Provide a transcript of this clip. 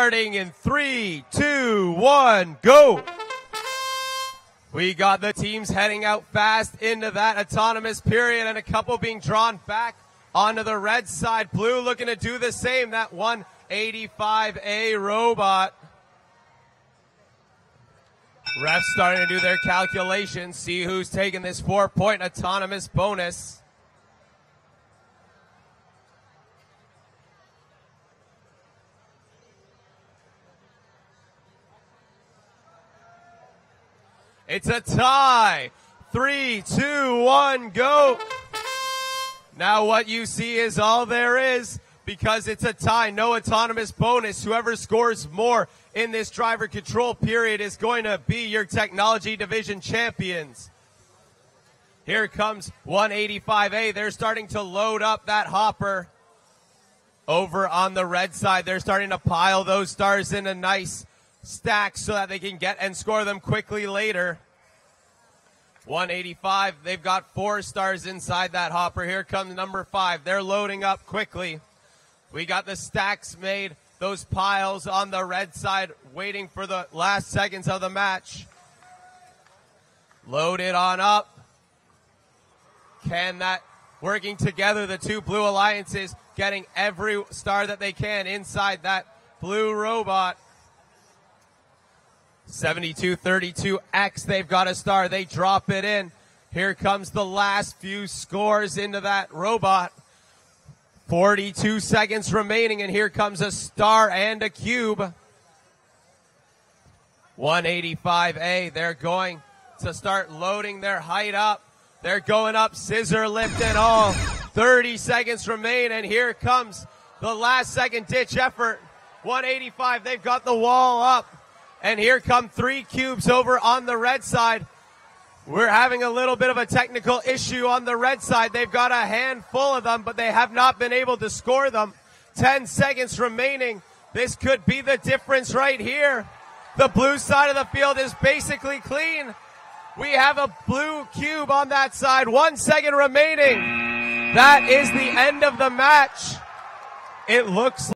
Starting in three, two, one, go. We got the teams heading out fast into that autonomous period and a couple being drawn back onto the red side. Blue looking to do the same. That 185A robot. Refs starting to do their calculations, see who's taking this four point autonomous bonus. It's a tie. Three, two, one, go. Now what you see is all there is because it's a tie. No autonomous bonus. Whoever scores more in this driver control period is going to be your technology division champions. Here comes 185A. They're starting to load up that hopper over on the red side. They're starting to pile those stars in a nice stack so that they can get and score them quickly later. 185. They've got four stars inside that hopper. Here comes number five. They're loading up quickly. We got the stacks made, those piles on the red side, waiting for the last seconds of the match. Load it on up. Can that working together, the two blue alliances getting every star that they can inside that blue robot. 72-32X, they've got a star. They drop it in. Here comes the last few scores into that robot. 42 seconds remaining, and here comes a star and a cube. 185A, they're going to start loading their height up. They're going up, scissor lift and all. 30 seconds remain, and here comes the last second ditch effort. 185, they've got the wall up. And here come three cubes over on the red side. We're having a little bit of a technical issue on the red side. They've got a handful of them, but they have not been able to score them. 10 seconds remaining. This could be the difference right here. The blue side of the field is basically clean. We have a blue cube on that side. One second remaining. That is the end of the match. It looks